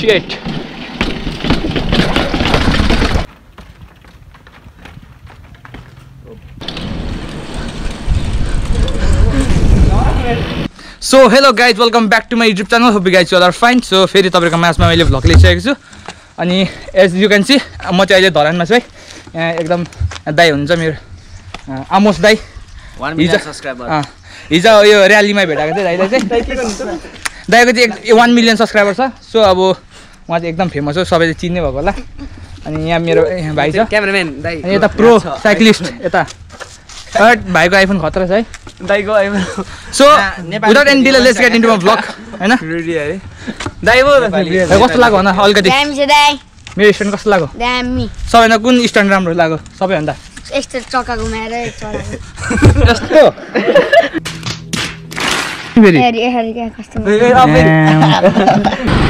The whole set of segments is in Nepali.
Shit. So hello guys welcome back to my YouTube channel hope guys are fine so फेरि तपाईँको म्याचमा मैले भ्लग लिइसकेको छु। अनि एज यु क्यान सी म चाहिँ अहिले धरानमा छु है। यहाँ एकदम दाई हुनुहुन्छ मेरो आमोस दाई। हिजो यो ऱ्यालीमा भेटाएको थिएँ दाइलाई चाहिँ। दाइको चाहिँ एक वान मिलियन सब्सक्राइबर छ। सो अब उहाँ चाहिँ एकदम फेमस हो सबैले चिन्ने भएको होला। अनि यहाँ मेरो यहाँ भाइ छ। क्यामेराम्यान दाइ अनि यता प्रो साइक्लिस्ट यता। थर्ड भाइको आइफोन खतरा छ है। दाइको so without any delay let's get into my vlog होइन? रेडी अरे दाइ कस्तो लाग्यो भन अलिकति? दामी छ दाइ मेरो स्ट्यान्ड कस्तो लाग्यो दामी। सबैभन्दा कुन स्ट्यान्ड राम्रो लाग्यो सबैभन्दा? यस्तो चक्का घुमाएर चलाएको यस्तो फेरि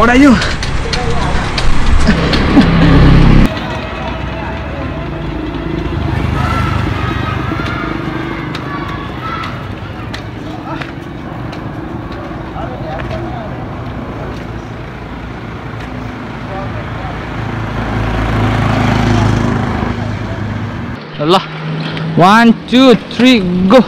करायो ल वान टू थ्री गो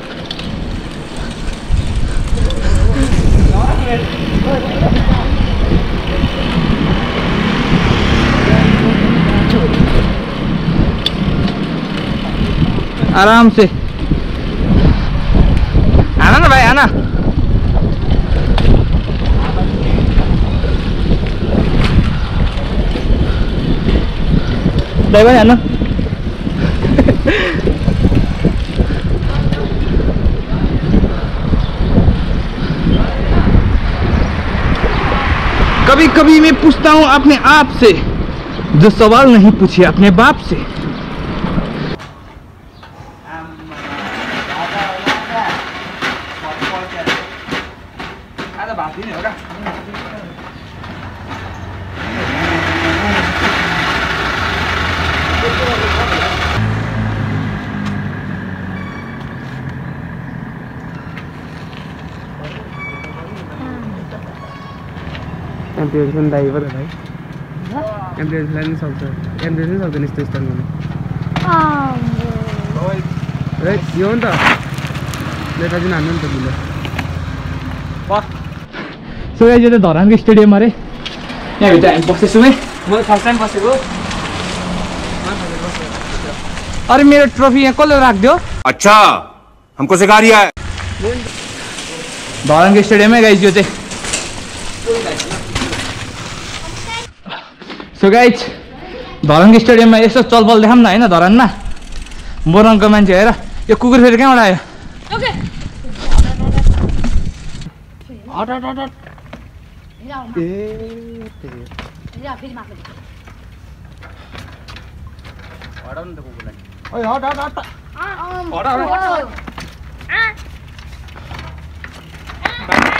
आराम से। आना ना भाई, आना। भाई भाई, आना। कभी कभी मैं पूछता हूँ अपने आप से। जो सवाल नहीं पूछे, अपने बाप से। एम्बुलेन्स पनि दाइ पो त भाइ एम्बुलेन्सलाई पनि सक्छ एम्बुलेन्स पनि सक्दैन यस्तो गर्नु ए यो हो नि त हान्नु नि त बिलो सो यो चाहिँ धरानको स्टेडियम अरे यहाँभित्र हामी बस्दैछौँ है म फ़र्स्ट टाइम बसेको अरे मेरो ट्रफी यहाँ कसले राखिदियो अच्छा हमको सिखा रिया है। धरानको स्टेडियमै गाइज़ यो चाहिँ सो गाइज़ धरानको स्टेडियममा यसो चलपल देखाऊँ न होइन धरानमा बोरङको मान्छे हेर यो कुकुर फेरि कहाँबाट आयो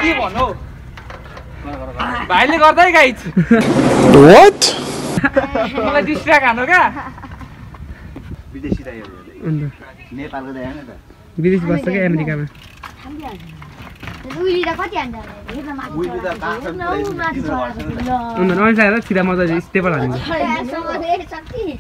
के भन्नु भाइले गर्दै गाइज मलाई डिस्ट्र्याक्ट हान्नु क्या विदेश बस्छ क्या अमेरिकामा आएर सिधा मजाले स्टेपल हाल्नु सँगै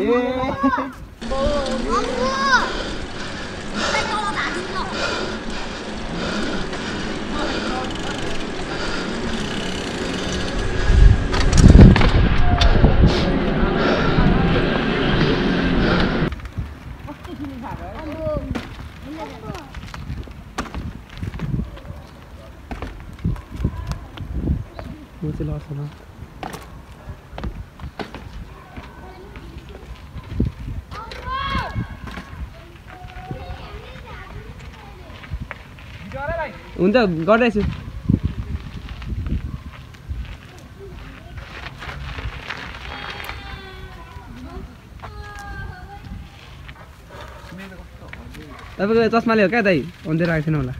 ए, चाहिँ लड्छ न हुन्छ गर्दैछु। तपाईँको चस्माले हो क्या दाइ हुँदै राखेको थिएन होला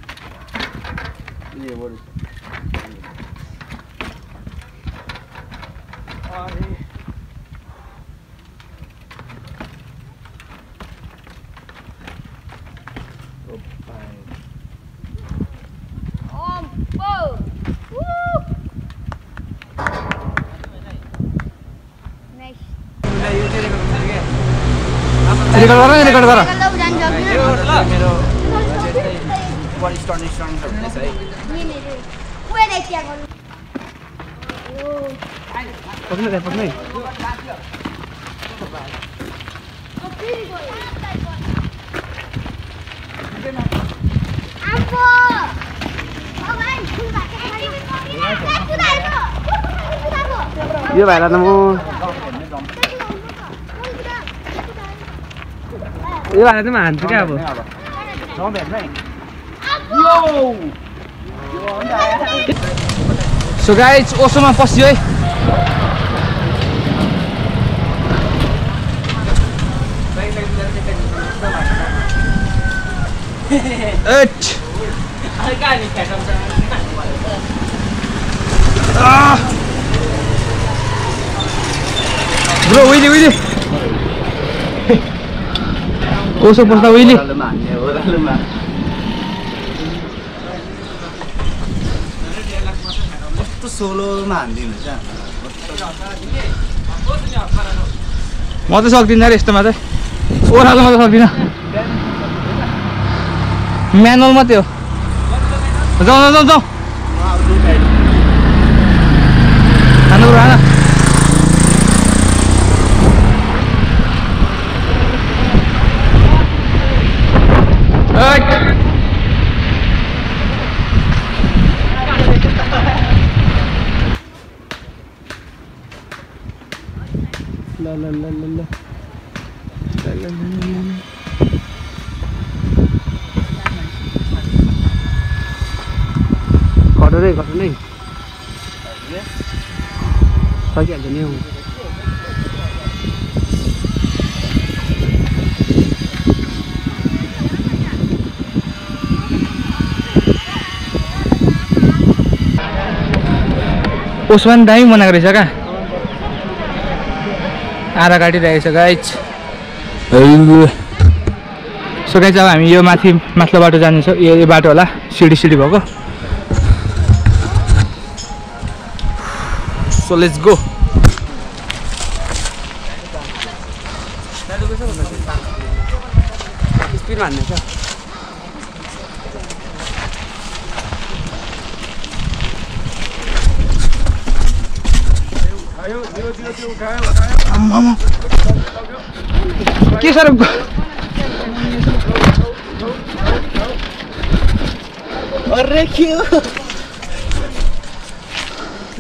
रिकॉर्ड करो रिकॉर्ड करो मेरो बजेट चाहिँ बडी स्टर्न स्टर्नहरू रहेछ है पक्नु त्यहाँ पक्नु यो भाइलाई त म यो भाइलाई त म हान्छु क्या अब सो गाइज ओसोमा पस्यो है ब्रो उहिले उहिले ओसो पस्दा उहिले सोलोमा हानिदिनु म त सक्दिनँ रे यस्तोमा चाहिँ ओह्रालोमा त सक्दिनँ म्यानुअल मात्रै हो जाउँ जाउँ जाउँ जाउँ खानु कुरो घटाउ नै घटाउ नै सकिहाल्छ नि हौ उसमा पनि दामी बनाएको रहेछ क्या आरा काटिरहेको छ गाइज सो गाइज अब हामी यो माथि माथिल्लो बाटो जानेछ यो यो बाटो होला सिडी सिडी भएको स्पिडमा हान्ने छ के साह्रो अरे के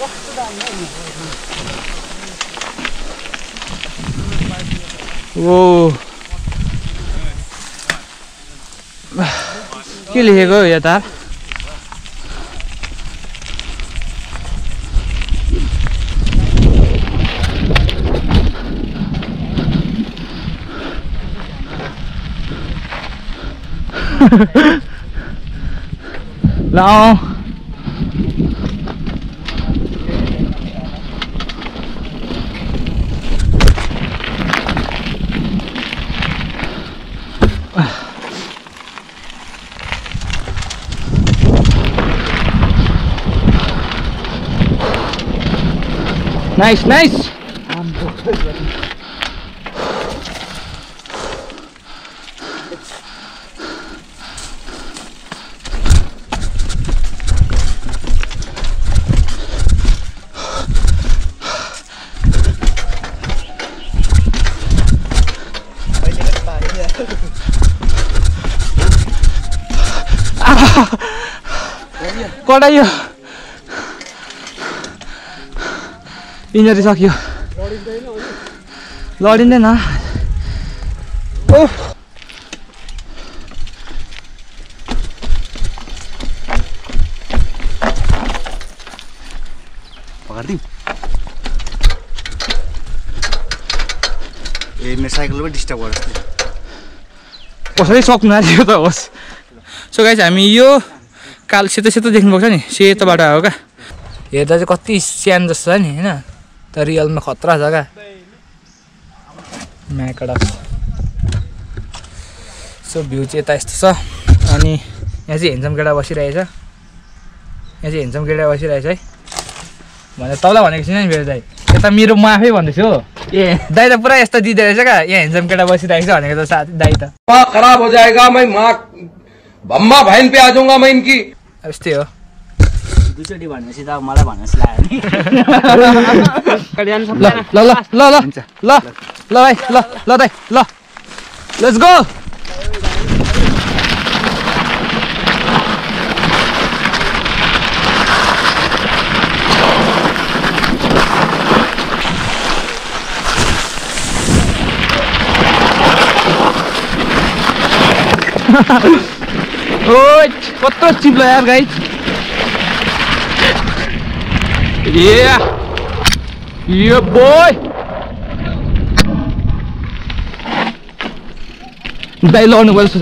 यहाँसम्म सुनिँदो रहेछ ओ के लेखेको हो यो तार ल Nice, nice! Um, Qua đây injury सकियो। लडिँदैन। ओह ए मेरो साइकल पनि डिस्टर्ब थियो कसरी सक्नु आँटेको त होस्। सो गाइज हामी यो काल सेतो सेतो देख्नुभएको छ नि सेतो बाटो आएको क्या हेर्दा चाहिँ कति स्यान जस्तो छ नि होइन? रियलमा खतरा छ क्या म्याकडस सो भ्यू चाहिँ यता यस्तो छ अनि यहाँ चाहिँ हेन्सम केटा बसिरहेछ यहाँ चाहिँ हेन्सम केटा बसिरहेछ है भनेर तपाईँलाई भनेको छुइनँ नि मेरो दाइ यता मेरो म आफै भन्दैछु हो। ए दाइ त पुरा यस्तो दिँदो रहेछ क्या? यहाँ हेन्सम केटा बसिरहेको छ भनेको त साथी दाइ त। खराब हो जाएगा मैं माँ बहन पे आ जाऊंगा मैं इनकी। अब यस्तै हो। दुईचोटि भनेपछि त मलाई जस्तो लाग्यो नि ल ल ल ल ल ल भाइ ल ल दाइ ल। लेट्स गो कत्रो चिप्लो यार गाइज Yeah. Yeah, boy. दाइ लड्नु पर्छ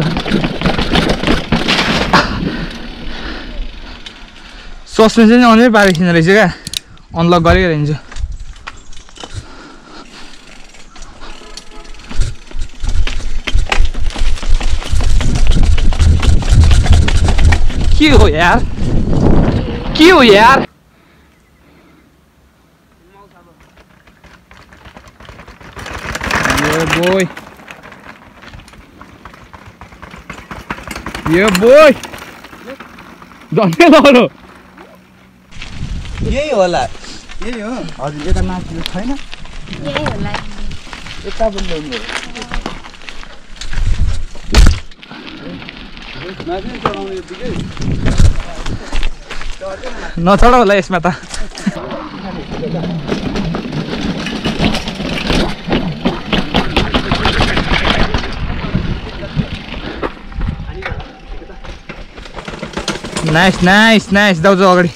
सस्पेन्सन चाहिँ अनै पारेको छैन रहेछ क्या अनलक गरेको हिँड्छु के हो यार के हो यार Yeah, boy. Yeah, boy. झन्डै लड्यो यही होला। यही हो। हजुर यता माथि छैन? यही होला। यता पनि नचढ होला यसमा त। नाइस नाइस नाइस दाउजु अगाडि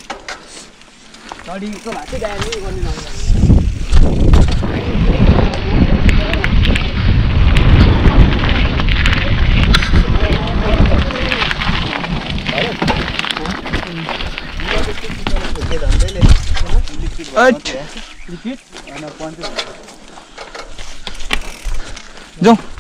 जाउँ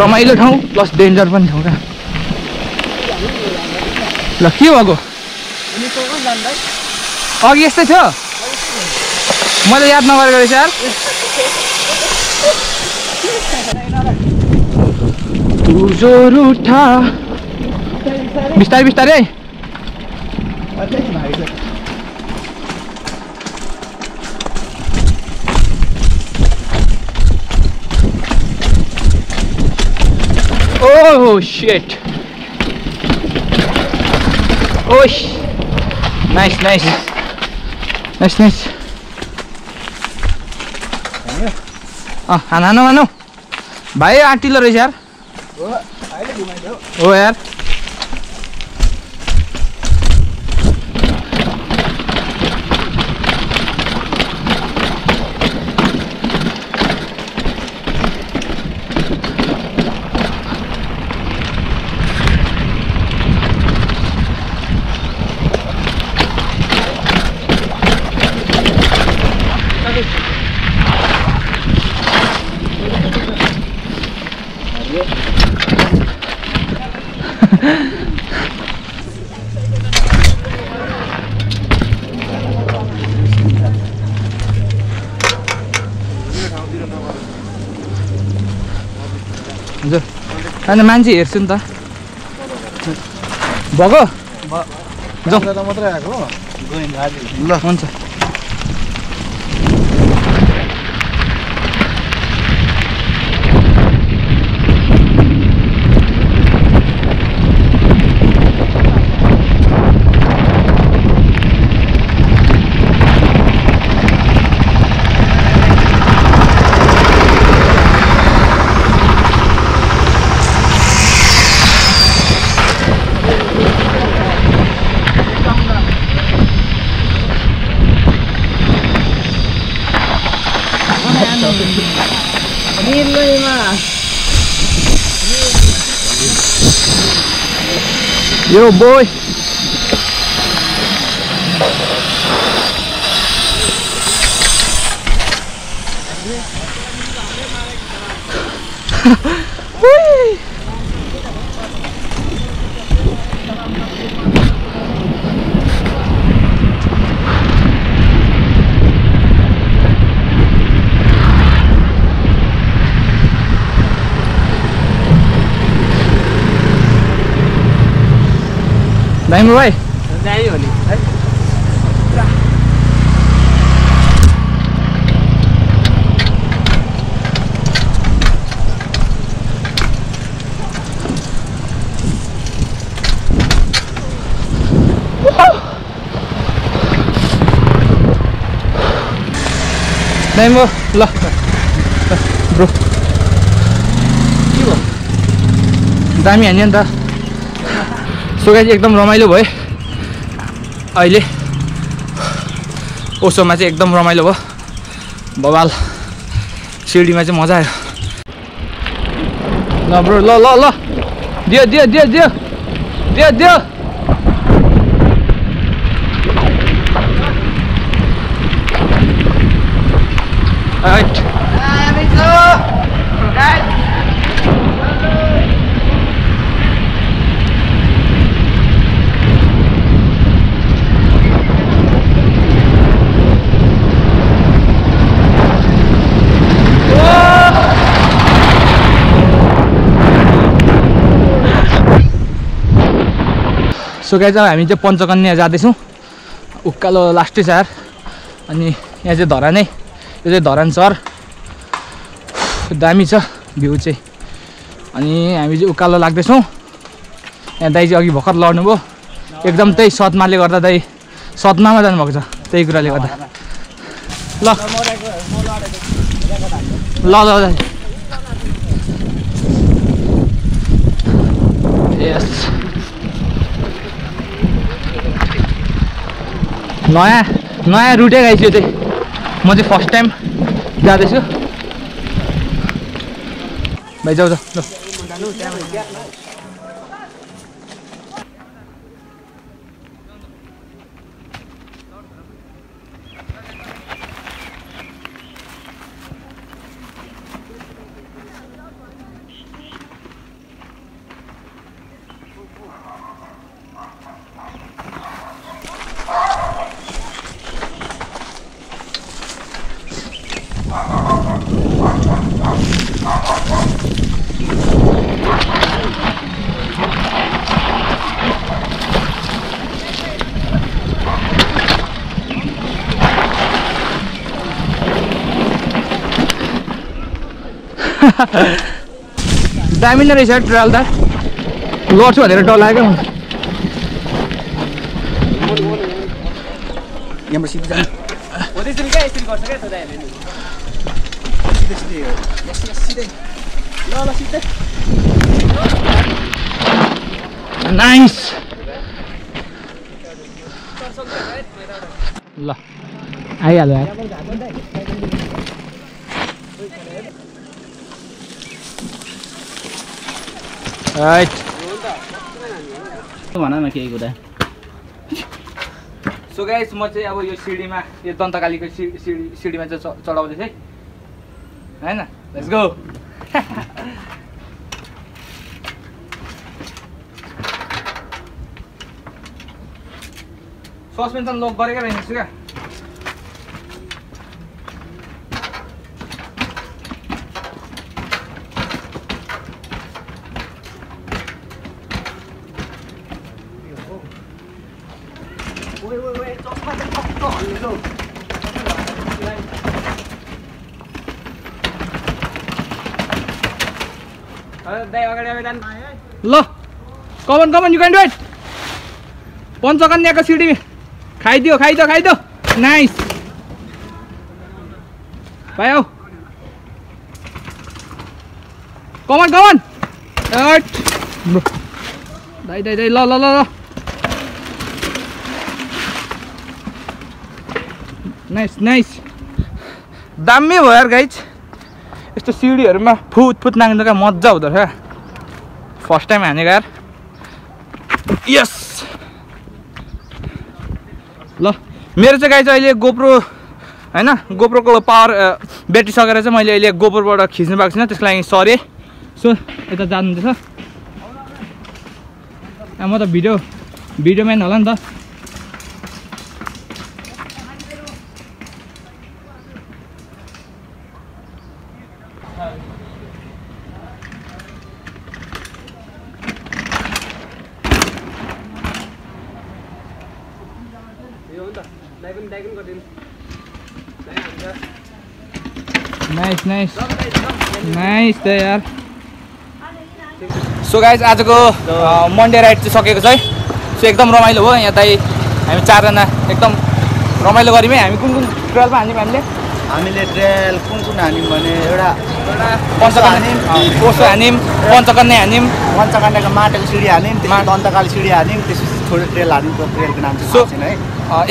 रमाइलो ठाउँ प्लस डेन्जर पनि ठाउँ क्या ल के भएको अघि यस्तै थियो? मैले याद नगरेको रहेछ यार। बिस्तारै बिस्तारै। Oh shit. Oh sh- Nice, nice. Nice, nice. अँ खाना खानु खानु भाइ आँटिलो रहेछ यार हो यार होइन मान्छे हेर्छु नि त भएको जाउँ मात्रै आएको ल हुन्छ यो बोय दाइमो भाइ जायो भने दाइमो ल ब्रो दामी हान्यो नि त सो गाइज एकदम रमाइलो भयो। अहिले ओसोमा चाहिँ एकदम रमाइलो भयो। बबाल सिडीमा चाहिँ मजा आयो। ल ब्रो ल ल ल। दियो दियो दियो दियो। दियो दियो। सो गाइज अब हामी चाहिँ पञ्चकन्या जाँदैछौँ। उकालो लास्टै सहर अनि यहाँ चाहिँ धरान यो चाहिँ धरान सहर। दामी छ भ्यू चाहिँ। अनि हामी चाहिँ उकालो लाग्दैछौँ। यहाँ दाइ चाहिँ अघि भर्खर लड्नु भयो एकदम त्यही सदमाले गर्दा दाइ सदमामा जानुभएको छ त्यही कुराले गर्दा। ल। ल ल दाइ यस नयाँ नयाँ रुटै गाइस यो चाहिँ। म चाहिँ फर्स्ट टाइम जाँदैछु। भाइ जाऊ जाऊ। दामी नै रहेछ ट्रायल त। लड्छु भनेर डर लाग्यो। यहाँबाट सिधै जानु हो त्यसरी क्या यसरी गर्छ क्या दाइहरूले नि सिधै सिधै हो यस यस सिधै ल ल सिधै नाइस ल आइहाल्यो यार राइट भन न केही कुरा। सो गाइस म चाहिँ अब यो सिडीमा यो दन्तकालीको सिडी सिडीमा चाहिँ चढाउँदैछ है। होइन? लेट्स गो सस्पेन्सन लक गरेकै रहेछ क्या? ल come on come on you can do it पञ्चकन्याको सिडी खाइदियो खाइदियो खाइदियो नाइस भाइ आऊ कमन कमन दाइ दाइ दाइ ल ल ल ल नाइस नाइस दामी भयो यार गाइज यस्तो सिडीहरूमा फुत फुत नाग्नु क्या मजा हुँदो रहेछ फर्स्ट टाइम हानेको यार। यस ल मेरो चाहिँ गाई चाहिँ अहिले गोप्रो होइन? गोप्रोको पावर ब्याट्री सकेर चाहिँ मैले अहिले गोप्रोबाट खिच्नु पाएको छुइनँ त्यसको लागि सरी सो यता जानुहुँदैछ। म त भिडियो भिडियो म्यान होला नि त। नाइस नाइस नाइस त यार सो गाइज आजको मन्डे राइड चाहिँ सकेको छ है। सो एकदम रमाइलो भयो यहाँ दाइ हामी चारजना एकदम रमाइलो गऱ्यौँ है। हामी कुन कुन ट्रेलमा हान्यौँ हामीले? हामीले ट्रेल कुन कुन हान्यौँ भने एउटा पञ्चकन्या। हान्यौँ। कोसो हान्यौँ पञ्चकन्या हान्यौँ। पञ्चकन्याको माटोको सिँढी हान्यौँ दन्तकाली सिँढी हान्यौँ त्यसपछि छोटो ट्रेल हान्यौँ त्यो ट्रेलको नाम चाहिँ सो- है।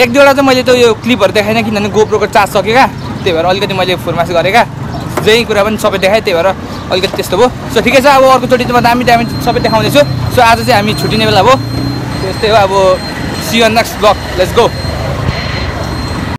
एक दुईवटा चाहिँ मैले त्यो यो क्लिपहरू देखाइनँ किनभने गोप्रोको चार्ज सक्यो क्या त्यही भएर अलिकति मैले फुर्मास गरेँ क्या जेही कुरा पनि सबै देखाएँ त्यही भएर अलिकति त्यस्तो भयो। सो ठिकै छ अब अर्कोचोटि म दामी दामी सबै देखाउँदैछु। सो आज चाहिँ हामी छुट्टिने बेला भयो। त्यस्तै हो अब सियन नेक्स्ट ब्लग लेट्स गो